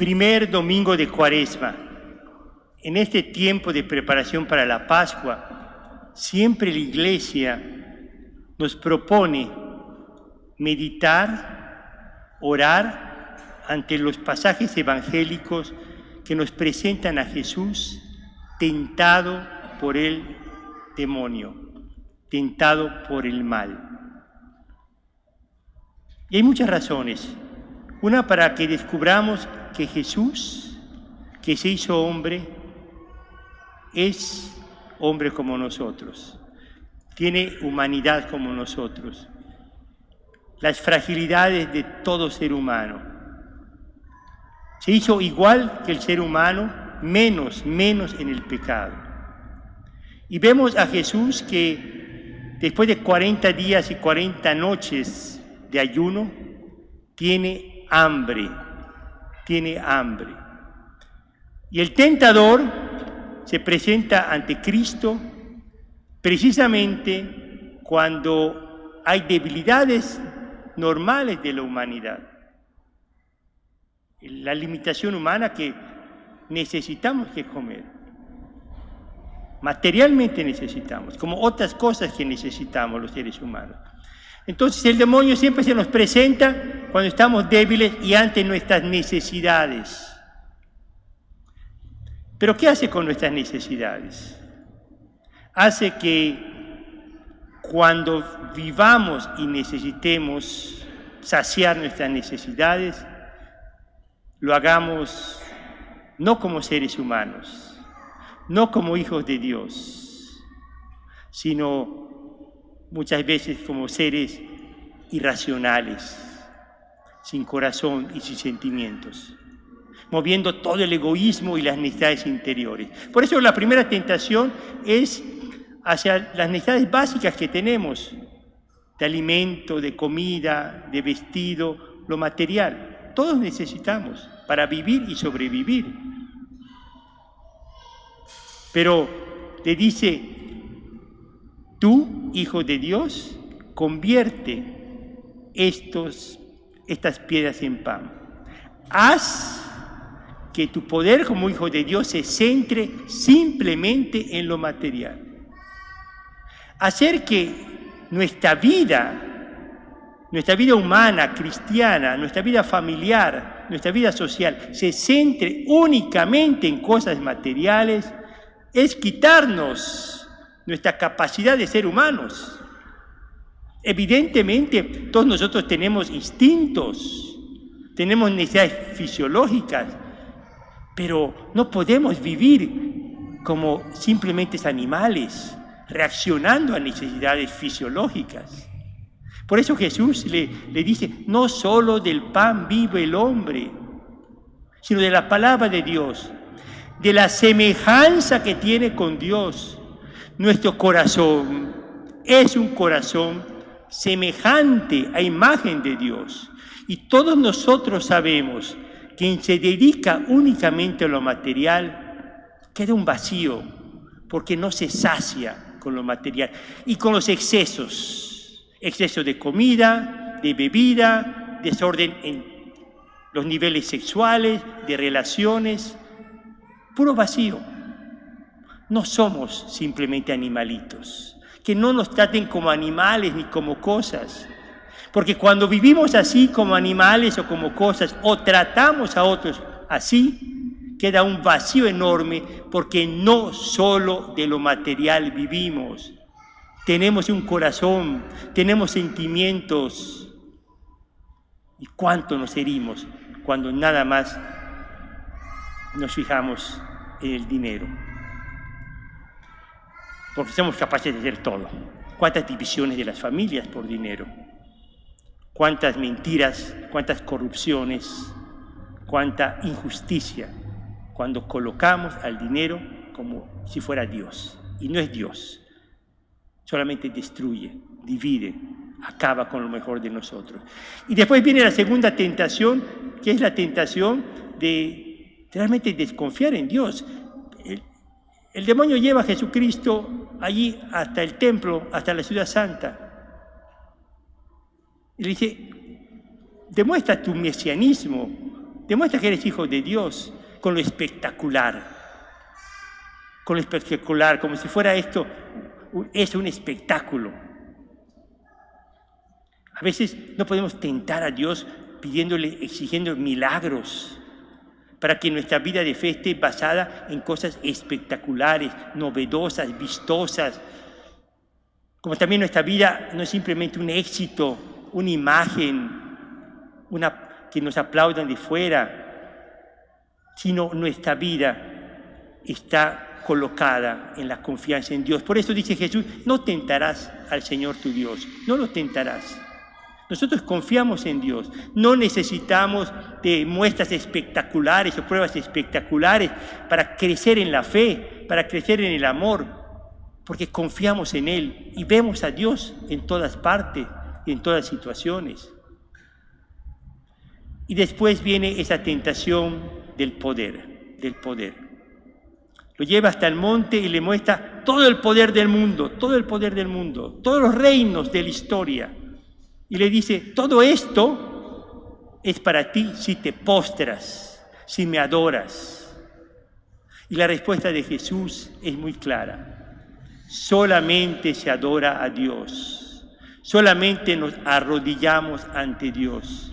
primer domingo de Cuaresma, en este tiempo de preparación para la Pascua, siempre la Iglesia nos propone meditar, orar ante los pasajes evangélicos que nos presentan a Jesús tentado por el demonio, tentado por el mal. Y hay muchas razones. Una para que descubramos que Jesús, que se hizo hombre, es hombre como nosotros, tiene humanidad como nosotros, las fragilidades de todo ser humano. Se hizo igual que el ser humano, menos, menos en el pecado. Y vemos a Jesús que después de 40 días y 40 noches de ayuno, tiene hambre, tiene hambre. Y el tentador se presenta ante Cristo precisamente cuando hay debilidades normales de la humanidad. La limitación humana que necesitamos que comer. Materialmente necesitamos, como otras cosas que necesitamos los seres humanos. Entonces el demonio siempre se nos presenta cuando estamos débiles y ante nuestras necesidades. Pero ¿qué hace con nuestras necesidades? Hace que cuando vivamos y necesitemos saciar nuestras necesidades, lo hagamos no como seres humanos, no como hijos de Dios, sino muchas veces como seres irracionales, sin corazón y sin sentimientos, moviendo todo el egoísmo y las necesidades interiores. Por eso la primera tentación es hacia las necesidades básicas que tenemos, de alimento, de comida, de vestido, lo material. Todos necesitamos para vivir y sobrevivir. Pero le dice, Tú, Hijo de Dios, convierte estos, estas piedras en pan. Haz que tu poder como Hijo de Dios se centre simplemente en lo material. Hacer que nuestra vida, nuestra vida humana, cristiana, nuestra vida familiar, nuestra vida social, se centre únicamente en cosas materiales, es quitarnos nuestra capacidad de ser humanos. Evidentemente, todos nosotros tenemos instintos, tenemos necesidades fisiológicas, pero no podemos vivir como simplemente animales, reaccionando a necesidades fisiológicas. Por eso Jesús le, le dice, no solo del pan vive el hombre, sino de la palabra de Dios, de la semejanza que tiene con Dios nuestro corazón. Es un corazón semejante a imagen de Dios. Y todos nosotros sabemos que quien se dedica únicamente a lo material queda un vacío porque no se sacia con lo material. Y con los excesos, exceso de comida, de bebida, desorden en los niveles sexuales, de relaciones, puro vacío no somos simplemente animalitos, que no nos traten como animales ni como cosas. Porque cuando vivimos así como animales o como cosas, o tratamos a otros así, queda un vacío enorme porque no solo de lo material vivimos. Tenemos un corazón, tenemos sentimientos. ¿Y cuánto nos herimos cuando nada más nos fijamos en el dinero? Porque somos capaces de hacer todo. ¿Cuántas divisiones de las familias por dinero? ¿Cuántas mentiras, cuántas corrupciones, cuánta injusticia cuando colocamos al dinero como si fuera Dios? Y no es Dios. Solamente destruye, divide, acaba con lo mejor de nosotros. Y después viene la segunda tentación, que es la tentación de realmente desconfiar en Dios. El demonio lleva a Jesucristo allí hasta el templo, hasta la ciudad santa. Y le dice, demuestra tu mesianismo, Demuestra que eres hijo de Dios con lo espectacular. Con lo espectacular, como si fuera esto, es un espectáculo. A veces no podemos tentar a Dios pidiéndole, exigiendo milagros para que nuestra vida de fe esté basada en cosas espectaculares, novedosas, vistosas. Como también nuestra vida no es simplemente un éxito, una imagen, una, que nos aplaudan de fuera, sino nuestra vida está colocada en la confianza en Dios. Por eso dice Jesús, no tentarás al Señor tu Dios, no lo tentarás. Nosotros confiamos en Dios, no necesitamos de muestras espectaculares o pruebas espectaculares para crecer en la fe, para crecer en el amor, porque confiamos en Él y vemos a Dios en todas partes en todas situaciones. Y después viene esa tentación del poder, del poder. Lo lleva hasta el monte y le muestra todo el poder del mundo, todo el poder del mundo, todos los reinos de la historia y le dice, todo esto es para ti si te postras, si me adoras. Y la respuesta de Jesús es muy clara. Solamente se adora a Dios. Solamente nos arrodillamos ante Dios.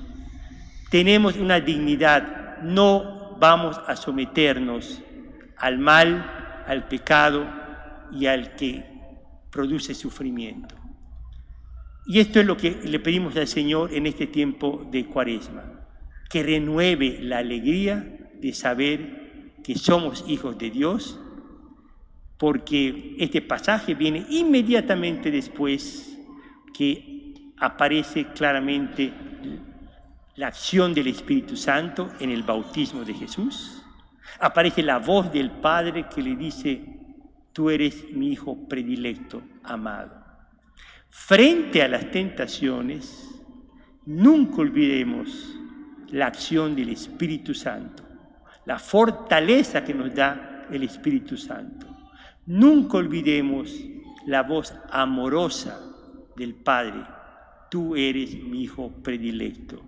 Tenemos una dignidad. No vamos a someternos al mal, al pecado y al que produce sufrimiento. Y esto es lo que le pedimos al Señor en este tiempo de cuaresma, que renueve la alegría de saber que somos hijos de Dios, porque este pasaje viene inmediatamente después que aparece claramente la acción del Espíritu Santo en el bautismo de Jesús. Aparece la voz del Padre que le dice, tú eres mi Hijo predilecto, amado. Frente a las tentaciones, nunca olvidemos la acción del Espíritu Santo, la fortaleza que nos da el Espíritu Santo. Nunca olvidemos la voz amorosa del Padre, tú eres mi Hijo predilecto.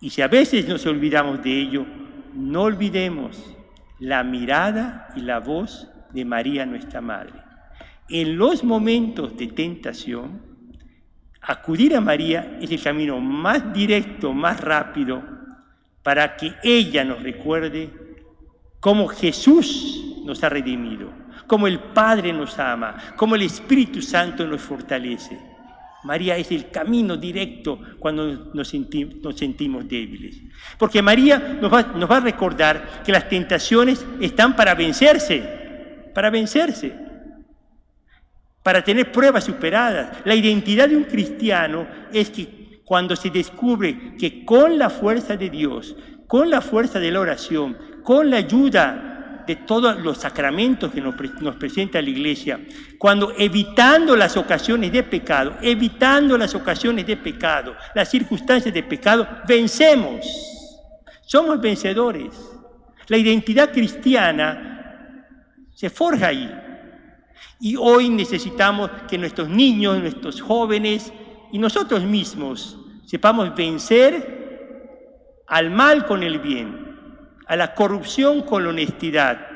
Y si a veces nos olvidamos de ello, no olvidemos la mirada y la voz de María nuestra Madre en los momentos de tentación, acudir a María es el camino más directo, más rápido, para que ella nos recuerde cómo Jesús nos ha redimido, cómo el Padre nos ama, cómo el Espíritu Santo nos fortalece. María es el camino directo cuando nos, sentimos débiles. Porque María nos va, nos va a recordar que las tentaciones están para vencerse, para vencerse para tener pruebas superadas. La identidad de un cristiano es que cuando se descubre que con la fuerza de Dios, con la fuerza de la oración, con la ayuda de todos los sacramentos que nos, presenta la iglesia, cuando evitando las ocasiones de pecado, evitando las ocasiones de pecado, las circunstancias de pecado, vencemos. Somos vencedores. La identidad cristiana se forja ahí. Y hoy necesitamos que nuestros niños, nuestros jóvenes y nosotros mismos sepamos vencer al mal con el bien, a la corrupción con la honestidad,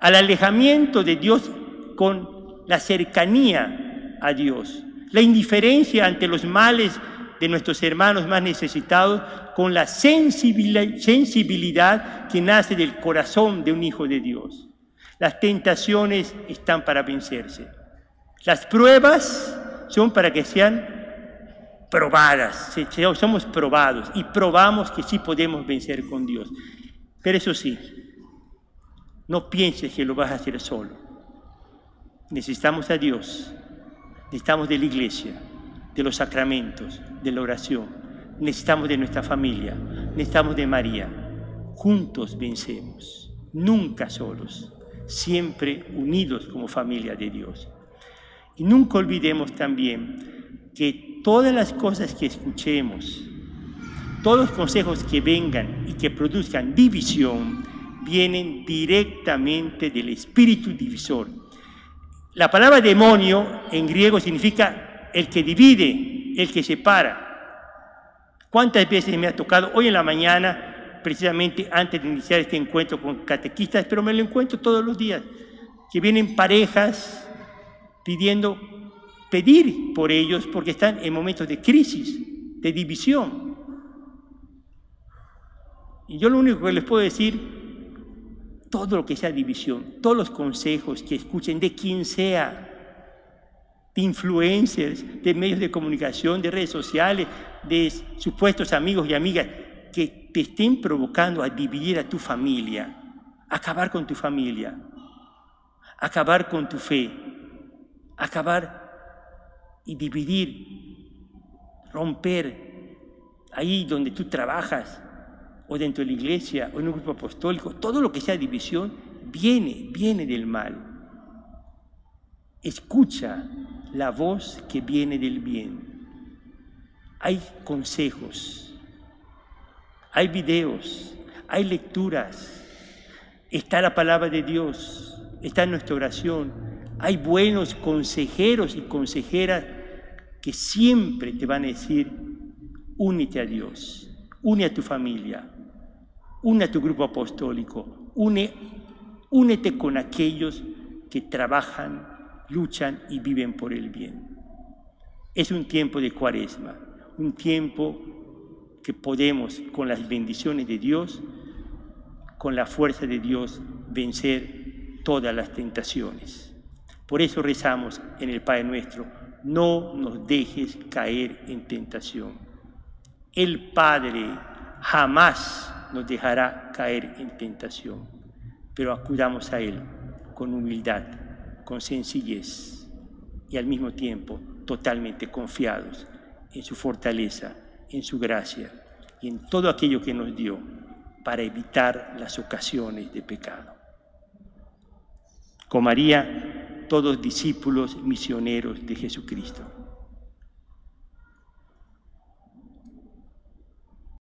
al alejamiento de Dios con la cercanía a Dios, la indiferencia ante los males de nuestros hermanos más necesitados con la sensibilidad que nace del corazón de un hijo de Dios. Las tentaciones están para vencerse. Las pruebas son para que sean probadas, somos probados y probamos que sí podemos vencer con Dios. Pero eso sí, no pienses que lo vas a hacer solo. Necesitamos a Dios, necesitamos de la iglesia, de los sacramentos, de la oración, necesitamos de nuestra familia, necesitamos de María. Juntos vencemos, nunca solos siempre unidos como familia de Dios. Y nunca olvidemos también que todas las cosas que escuchemos, todos los consejos que vengan y que produzcan división, vienen directamente del espíritu divisor. La palabra demonio en griego significa el que divide, el que separa. ¿Cuántas veces me ha tocado hoy en la mañana precisamente antes de iniciar este encuentro con catequistas, pero me lo encuentro todos los días, que vienen parejas pidiendo, pedir por ellos porque están en momentos de crisis, de división. Y yo lo único que les puedo decir, todo lo que sea división, todos los consejos que escuchen de quien sea, de influencers, de medios de comunicación, de redes sociales, de supuestos amigos y amigas, que te estén provocando a dividir a tu familia, acabar con tu familia, acabar con tu fe, acabar y dividir, romper ahí donde tú trabajas o dentro de la iglesia o en un grupo apostólico, todo lo que sea división viene, viene del mal. Escucha la voz que viene del bien. Hay consejos, hay videos, hay lecturas, está la palabra de Dios, está nuestra oración, hay buenos consejeros y consejeras que siempre te van a decir, únete a Dios, une a tu familia, une a tu grupo apostólico, une, únete con aquellos que trabajan luchan y viven por el bien. Es un tiempo de cuaresma, un tiempo que podemos, con las bendiciones de Dios, con la fuerza de Dios, vencer todas las tentaciones. Por eso rezamos en el Padre nuestro, no nos dejes caer en tentación. El Padre jamás nos dejará caer en tentación, pero acudamos a Él con humildad con sencillez y al mismo tiempo totalmente confiados en su fortaleza, en su gracia y en todo aquello que nos dio para evitar las ocasiones de pecado. Con María, todos discípulos misioneros de Jesucristo.